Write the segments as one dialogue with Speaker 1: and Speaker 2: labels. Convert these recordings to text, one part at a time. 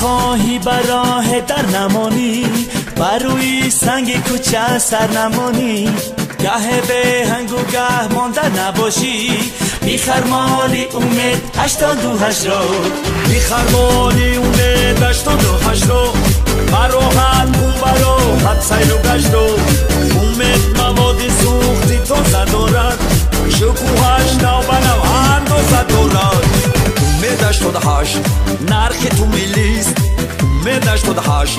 Speaker 1: خواهی براه در نمانی بر روی سنگ کوچه سر نمانی گه به هنگ و گه مانده نباشی. بیخر مالی امید هشتاد و هشت رو.
Speaker 2: بیخر مالی امید هشتاد و هشت رو. براحت هشتاد هشت نرخ تو میلیست امید هشتاد هشت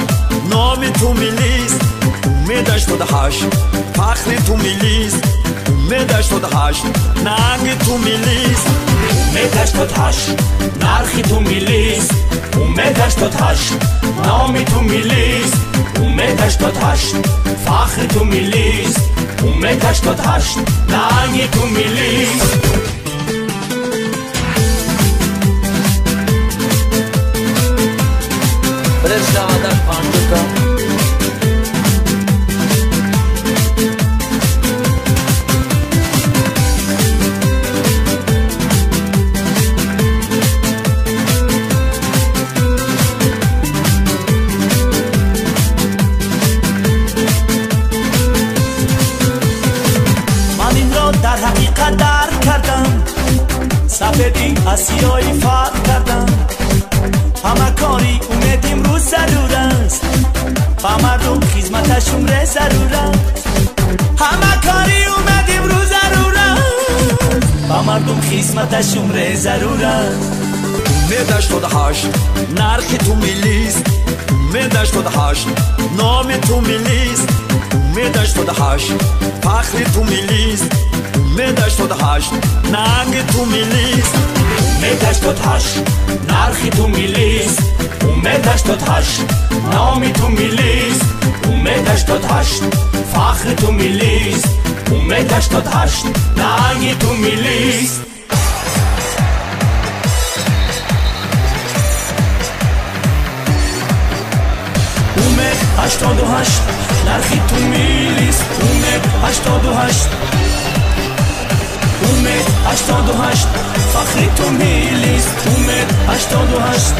Speaker 2: نام تو میلیست امید هشتاد هشت فخر تو میلیست امید هشتاد هشت ننگ تو میلیست
Speaker 1: امید هشتاد هشت نرخی تو میلیست امید هشتاد هشت نامی تو میلیست امید هشتاد هشت فخر تو میلیست امید هشتاد هشت ننگی تو میلیست سفیدی اسیایی فرق کردم همه کاری اومد امروز ضرور است. با مردم خیزمتشون ره ضرور است. همه کاری اومد امروز ضرور است. با مردم خیزمتشون ره ضرور است.
Speaker 2: مدش تو هشت نرخ تو میلیست مدش تو هشت نام تو میلیست مدش تو هشت فخر تو میلیست تو هشت. ننگ تو میلیست
Speaker 1: مدش تو هشت. نرخی تو میلیست اومدش تو هشت. نامی تو میلیست اومدش تو هشت. فخر تو میلیست اومدش تو هشت. ننگی تو میلیست اومد هشتاد و هشت. نرخی تو میلیست اومد هشتاد و هشت. هشتاد و هشت. فخری تو میلیست. اومد هشتاد و هشت.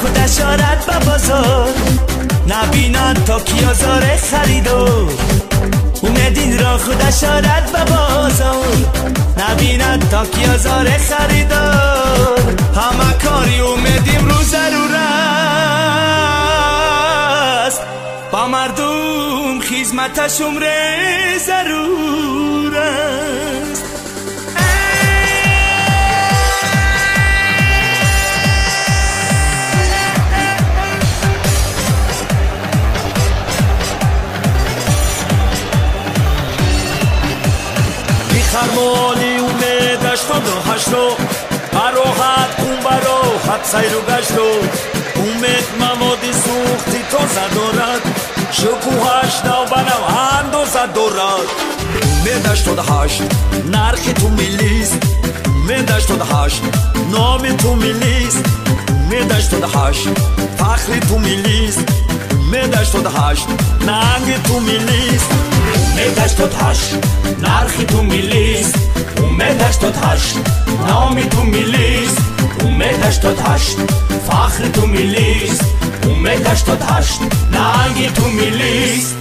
Speaker 1: خودش آرد به بازار. نبیناد تا کی آزار خریدار اومدین را خودش آرد به بازار. نبیناد تا کی آزار خریدار همه کاری اومدیم رو ضرور است با مردم خیزمتشم ره ضرور
Speaker 2: гашто бароҳат ум бароҳат сайру гашто. Умед мамоди сӯхти тоза дорад шукӯҳаш навбанав андоза дорад. Умедаш тода ҳашт нархи ту милист. Умедаш тода ҳашт номи ту милист. Умедаш тода ҳашт фахри ту милист. Умедаш тода ҳашт нанги ту милист. Умедаш тода ҳашт нархи
Speaker 1: ту милист. هشت نرخی تو میلیست اومدش تو هشت نامی تو میلیست اومدش تو هشت فخر تو میلیست اومدش تو هشت ننگی تو میلیست